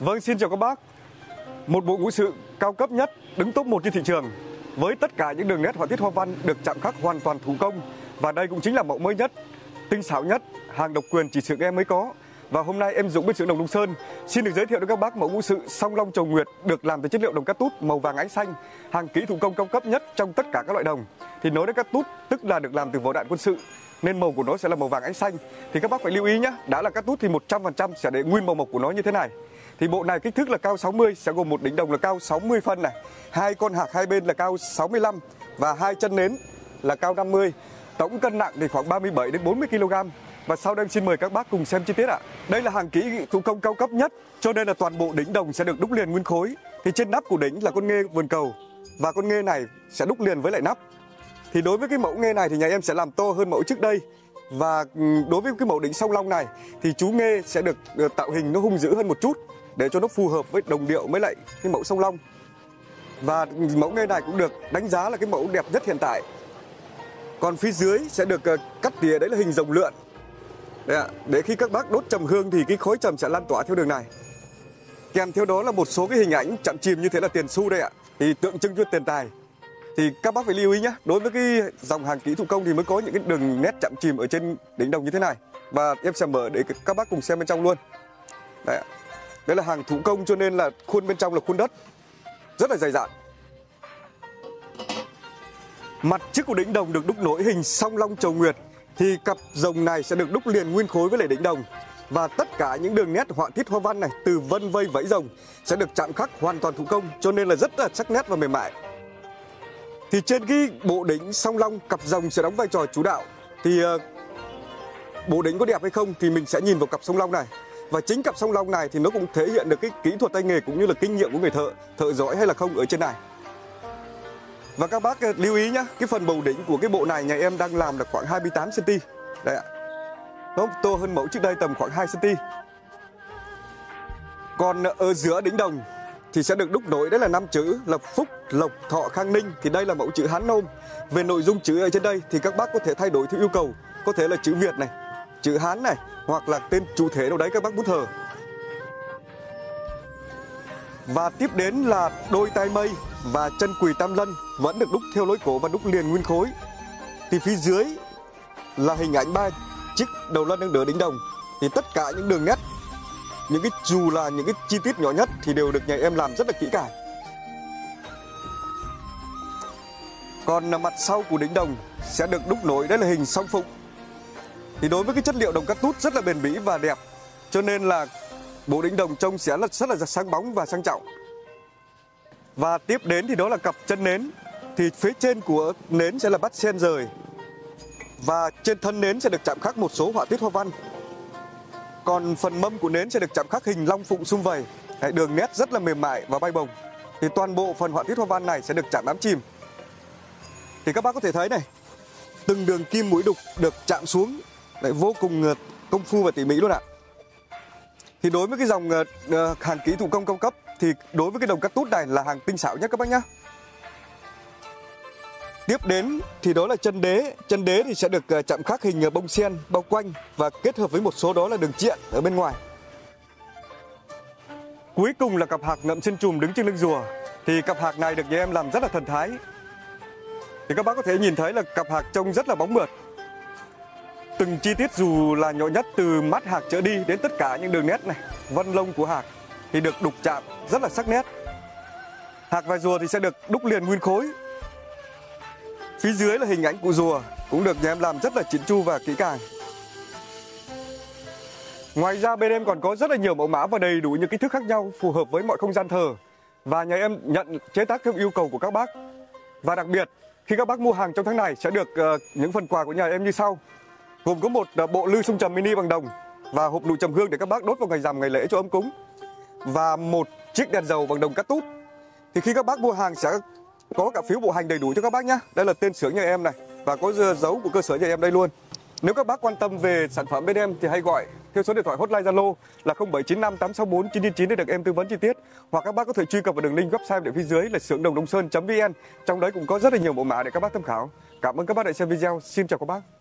Vâng, xin chào các bác. Một bộ ngũ sự cao cấp nhất đứng top 1 trên thị trường với tất cả những đường nét họa tiết hoa văn được chạm khắc hoàn toàn thủ công và đây cũng chính là mẫu mới nhất, tinh xảo nhất, hàng độc quyền chỉ xưởng em mới có. Và hôm nay em Dũng bên xưởng Đồng Đông Sơn xin được giới thiệu đến các bác mẫu ngũ sự song long trầu nguyệt được làm từ chất liệu đồng cát tút màu vàng ánh xanh, hàng kỹ thủ công cao cấp nhất trong tất cả các loại đồng. Thì nói đến cát tút tức là được làm từ vỏ đạn quân sự nên màu của nó sẽ là màu vàng ánh xanh. Thì các bác phải lưu ý nhé, đã là cát tút thì 100% sẽ để nguyên màu mộc của nó như thế này. Thì bộ này kích thước là cao 60 sẽ gồm một đỉnh đồng là cao 60 phân này, hai con hạc hai bên là cao 65 và hai chân nến là cao 50. Tổng cân nặng thì khoảng 37 đến 40 kg. Và sau đây em xin mời các bác cùng xem chi tiết ạ. Đây là hàng kỹ thủ công cao cấp nhất, cho nên là toàn bộ đỉnh đồng sẽ được đúc liền nguyên khối. Thì trên nắp của đỉnh là con nghê vườn cầu và con nghê này sẽ đúc liền với lại nắp. Thì đối với cái mẫu nghê này thì nhà em sẽ làm to hơn mẫu trước đây. Và ừ, đối với cái mẫu đỉnh sông long này thì chú nghê sẽ được, được tạo hình nó hung dữ hơn một chút để cho nó phù hợp với đồng điệu với lại cái mẫu sông long. Và mẫu nghê này cũng được đánh giá là cái mẫu đẹp nhất hiện tại. Còn phía dưới sẽ được ờ, cắt tỉa đấy là hình rồng lượn. Đấy ạ, để khi các bác đốt trầm hương thì cái khối trầm sẽ lan tỏa theo đường này. Kèm theo đó là một số cái hình ảnh chạm chìm như thế là tiền xu đây ạ. Thì tượng trưng cho tiền tài. Thì các bác phải lưu ý nhé, đối với cái dòng hàng kỹ thủ công thì mới có những cái đường nét chạm chìm ở trên đỉnh đồng như thế này. Và em sẽ mở để các bác cùng xem bên trong luôn. Đấy ạ đây là hàng thủ công cho nên là khuôn bên trong là khuôn đất. Rất là dày dạn. Mặt trước của đỉnh đồng được đúc nổi hình song long trầu nguyệt, Thì cặp rồng này sẽ được đúc liền nguyên khối với lại đỉnh đồng. Và tất cả những đường nét họa tiết hoa văn này Từ vân vây vẫy rồng Sẽ được chạm khắc hoàn toàn thủ công, Cho nên là rất là sắc nét và mềm mại. Thì trên cái bộ đỉnh song long, Cặp rồng sẽ đóng vai trò chủ đạo. Thì ờ, bộ đỉnh có đẹp hay không Thì mình sẽ nhìn vào cặp song long này và chính cặp song long này thì nó cũng thể hiện được cái kỹ thuật tay nghề cũng như là kinh nghiệm của người thợ thợ giỏi hay là không ở trên này. Và các bác ờ, lưu ý nhé cái phần bầu đỉnh của cái bộ này nhà em đang làm là khoảng 28 cm đây ạ. Nó to hơn mẫu trước đây tầm khoảng 2 cm còn ờ, ở giữa đỉnh đồng thì sẽ được đúc nổi, đấy là năm chữ là phúc lộc thọ khang ninh. Thì đây là mẫu chữ hán nôm. Về nội dung chữ ở trên đây thì các bác có thể thay đổi theo yêu cầu. Có thể là chữ việt này chữ hán này hoặc là tên chủ thể nào đấy các bác muốn thờ. Và tiếp đến là đôi tay mây và chân quỳ tam lân vẫn được đúc theo lối cổ và đúc liền nguyên khối. Thì phía dưới là hình ảnh ba chiếc đầu lân đang đỡ đỉnh đồng. Thì tất cả những đường nét, những cái dù là những cái chi tiết nhỏ nhất thì đều được nhà em làm rất là kỹ càng. Còn mặt sau của đỉnh đồng sẽ được đúc nổi đấy là hình song phụng thì đối với cái chất liệu đồng cắt tút rất là bền bỉ và đẹp, cho nên là bộ đính đồng trông sẽ là, rất là sáng bóng và sang trọng. Và tiếp đến thì đó là cặp chân nến. Thì phía trên của nến sẽ là bắt sen rời. Và trên thân nến sẽ được chạm khắc một số họa tiết hoa văn. Còn phần mâm của nến sẽ được chạm khắc hình long phụng sum vầy. Đường nét rất là mềm mại và bay bồng thì toàn bộ phần họa tiết hoa văn này sẽ được chạm đám chìm thì các bác có thể thấy này, từng đường kim mũi đục được chạm xuống lại vô cùng công phu và tỉ mỉ luôn ạ. Thì đối với cái dòng ờ, ờ, hàng kỹ thủ công cao cấp thì đối với cái đồng cắt tút này là hàng tinh xảo nhất các bác nhá. Tiếp đến thì đó là chân đế, chân đế thì sẽ được ờ, chạm khắc hình bông sen bao quanh và kết hợp với một số đó là đường triện ở bên ngoài. Cuối cùng là cặp hạc ngậm trên chùm đứng trên lưng rùa. Thì cặp hạc này được nhà em làm rất là thần thái. Thì các bác có thể nhìn thấy là cặp hạc trông rất là bóng mượt Từng chi tiết dù là nhỏ nhất từ mắt hạc trở đi đến tất cả những đường nét này, vân lông của hạc thì được đục chạm rất là sắc nét. Hạc và rùa thì sẽ được đúc liền nguyên khối. Phía dưới là hình ảnh của rùa cũng được nhà em làm rất là chỉnh chu và kỹ càng. Ngoài ra bên em còn có rất là nhiều mẫu mã và đầy đủ những kích thước khác nhau phù hợp với mọi không gian thờ. Và nhà em nhận chế tác theo yêu cầu của các bác. Và đặc biệt, khi các bác mua hàng trong tháng này sẽ được uh, những phần quà của nhà em như sau gồm có một bộ lư sung trầm mini bằng đồng và hộp nụ trầm hương để các bác đốt vào ngày rằm ngày lễ cho ấm cúng. Và một chiếc đèn dầu bằng đồng cắt tút thì khi các bác mua hàng sẽ có cả phiếu bộ hành đầy đủ cho các bác nhé. Đây là tên xưởng nhà em này và có dấu của cơ sở nhà em đây luôn. Nếu các bác quan tâm về sản phẩm bên em thì hãy gọi theo số điện thoại hotline Zalo là 0795 864 999 để được em tư vấn chi tiết. Hoặc các bác có thể truy cập vào đường link website để phía dưới là xưởng đồng đông sơn.vn trong đấy cũng có rất là nhiều mẫu mã để các bác tham khảo. Cảm ơn các bác đã xem video. Xin chào các bác.